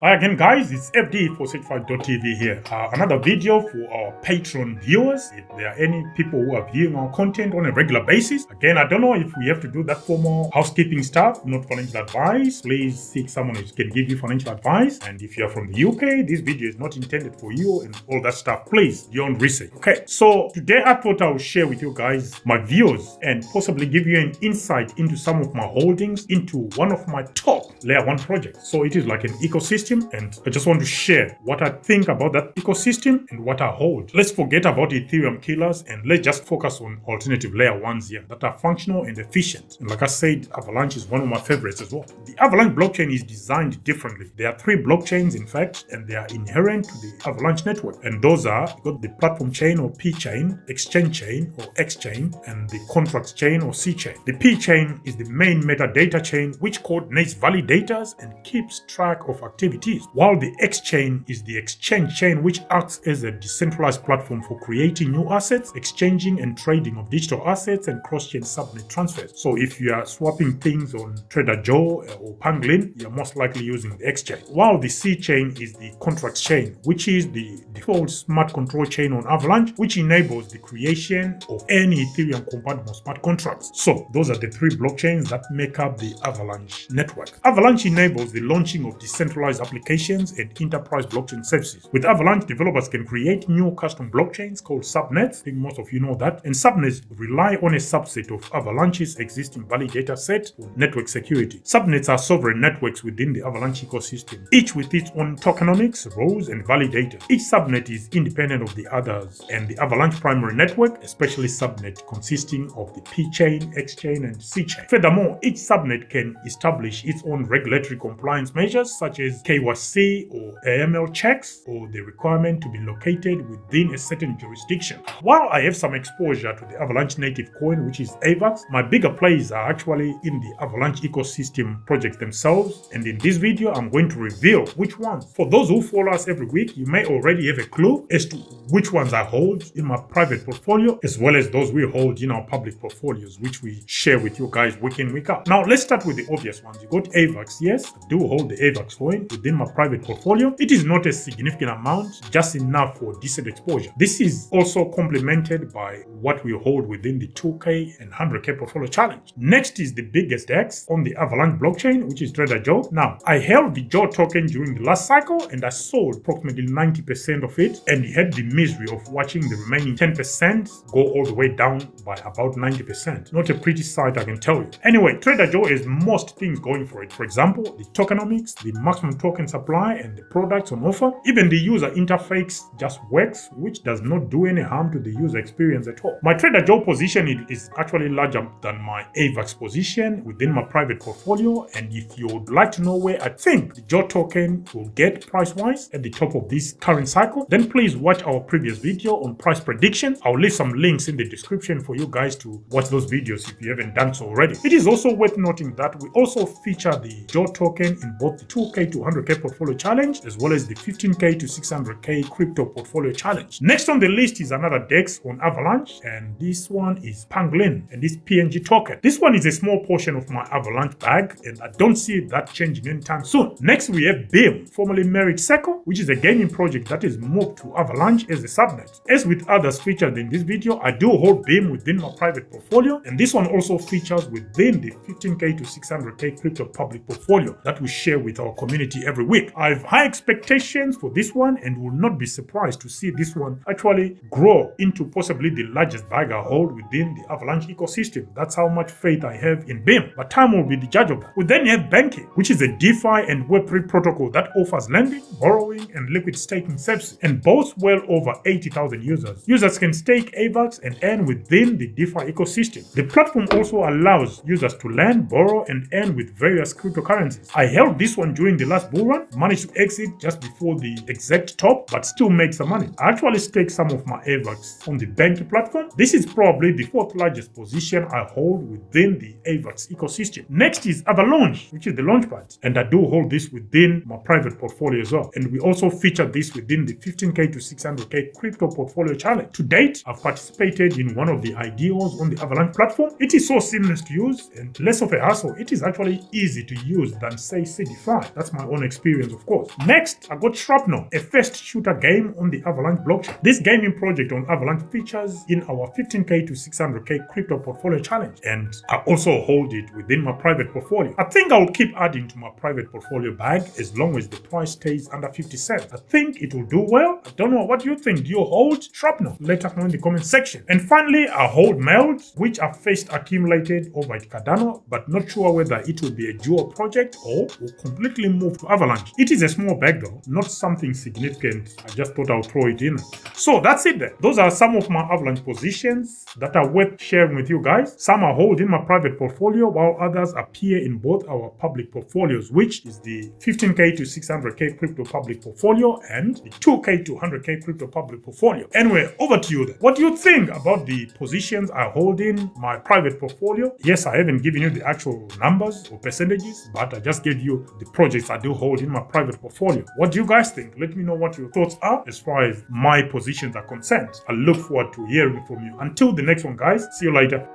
Hi again guys, it's FD for Certified.tv here. Uh, another video for our Patreon viewers. If there are any people who are viewing our content on a regular basis. Again, I don't know if we have to do that formal housekeeping stuff, not financial advice. Please seek someone who can give you financial advice. And if you're from the UK, this video is not intended for you and all that stuff. Please, do your research. Okay, so today I thought I would share with you guys my views and possibly give you an insight into some of my holdings into one of my top layer one projects. So it is like an ecosystem ecosystem and I just want to share what I think about that ecosystem and what I hold. Let's forget about Ethereum killers and let's just focus on alternative layer ones here that are functional and efficient. And like I said, Avalanche is one of my favorites as well. The Avalanche blockchain is designed differently. There are three blockchains in fact and they are inherent to the Avalanche network. And those are got the platform chain or P chain, exchange chain or X chain, and the contract chain or C chain. The P chain is the main metadata chain which coordinates validators and keeps track of activity while the X-Chain is the exchange chain which acts as a decentralized platform for creating new assets, exchanging and trading of digital assets and cross-chain subnet transfers. So if you are swapping things on Trader Joe uh, or Pangolin, you're most likely using the X-Chain. While the C-Chain is the contract chain, which is the default smart contract chain on Avalanche, which enables the creation of any Ethereum compatible smart contracts. So those are the three blockchains that make up the Avalanche network. Avalanche enables the launching of decentralized applications and enterprise blockchain services. With Avalanche, developers can create new custom blockchains called subnets. I think most of you know that. And subnets rely on a subset of Avalanche's existing validator set for network security. Subnets are sovereign networks within the Avalanche ecosystem, each with its own tokenomics, roles, and validators. Each subnet is independent of the others, and the Avalanche primary network, especially subnet consisting of the P-chain, X-chain, and C-chain. Furthermore, each subnet can establish its own regulatory compliance measures such as or AML checks or the requirement to be located within a certain jurisdiction. While I have some exposure to the Avalanche native coin, which is AVAX, my bigger plays are actually in the Avalanche ecosystem projects themselves. And in this video, I'm going to reveal which ones. For those who follow us every week, you may already have a clue as to which ones I hold in my private portfolio, as well as those we hold in our public portfolios, which we share with you guys week in, week out. Now, let's start with the obvious ones. You got AVAX. Yes, I do hold the AVAX coin within my private portfolio. It is not a significant amount, just enough for decent exposure. This is also complemented by what we hold within the 2K and 100K portfolio challenge. Next is the biggest DEX on the Avalanche blockchain, which is Trader Joe. Now, I held the Joe token during the last cycle and I sold approximately 90% of it and had the misery of watching the remaining 10% go all the way down by about 90%. Not a pretty sight, I can tell you. Anyway, Trader Joe has most things going for it. For example, the tokenomics, the maximum token supply and the products on offer. Even the user interface just works, which does not do any harm to the user experience at all. My Trader Joe position is actually larger than my AVAX position within my private portfolio. And if you would like to know where I think the Joe token will get price-wise at the top of this current cycle, then please watch our previous video on price prediction. I'll leave some links in the description for you guys to watch those videos if you haven't done so already. It is also worth noting that we also feature the Joe token in both the 2K to 100K portfolio challenge as well as the 15k to 600k crypto portfolio challenge. Next on the list is another DEX on Avalanche and this one is Pangolin and this PNG token. This one is a small portion of my Avalanche bag and I don't see that changing anytime soon. Next we have BEAM, formerly Merit Circle, which is a gaming project that is moved to Avalanche as a subnet. As with others featured in this video, I do hold BEAM within my private portfolio and this one also features within the 15k to 600k crypto public portfolio that we share with our community every week. I have high expectations for this one and will not be surprised to see this one actually grow into possibly the largest bag I hold within the Avalanche ecosystem. That's how much faith I have in BEAM, But time will be the judge of that. We then have Benqi, which is a DeFi and Web3 protocol that offers lending, borrowing, and liquid staking services and boasts well over 80,000 users. Users can stake AVAX and earn within the DeFi ecosystem. The platform also allows users to lend, borrow, and earn with various cryptocurrencies. I held this one during the last managed to exit just before the exact top, but still made some money. I actually stake some of my AVAX on the Benqi platform. This is probably the fourth largest position I hold within the AVAX ecosystem. Next is Avalaunch, which is the launchpad, and I do hold this within my private portfolio as well. And we also feature this within the 15k to 600k crypto portfolio challenge. To date, I've participated in one of the IDOs on the Avalaunch platform. It is so seamless to use and less of a hassle. It is actually easy to use than say Seedify. That's my own experience, of course. Next, I got Shrapnel, a first shooter game on the Avalanche blockchain. This gaming project on Avalanche features in our 15k to 600k crypto portfolio challenge, and I also hold it within my private portfolio. I think I'll keep adding to my private portfolio bag as long as the price stays under 50 cents. I think it will do well. I don't know. What you think? Do you hold Shrapnel? Let us know in the comment section. And finally, I hold Meld, which I first accumulated over at Cardano, but not sure whether it will be a dual project or will completely move to Avalanche. It is a small bag though, not something significant. I just thought I'll throw it in. So that's it there. Those are some of my Avalanche positions that are worth sharing with you guys. Some are hold in my private portfolio while others appear in both our public portfolios, which is the 15k to 600k crypto public portfolio and the 2k to 100k crypto public portfolio. Anyway, over to you then. What do you think about the positions I hold in my private portfolio? Yes, I haven't given you the actual numbers or percentages, but I just gave you the projects I do hold in my private portfolio. What do you guys think? Let me know what your thoughts are as far as my positions are concerned. I look forward to hearing from you. Until the next one, guys, see you later.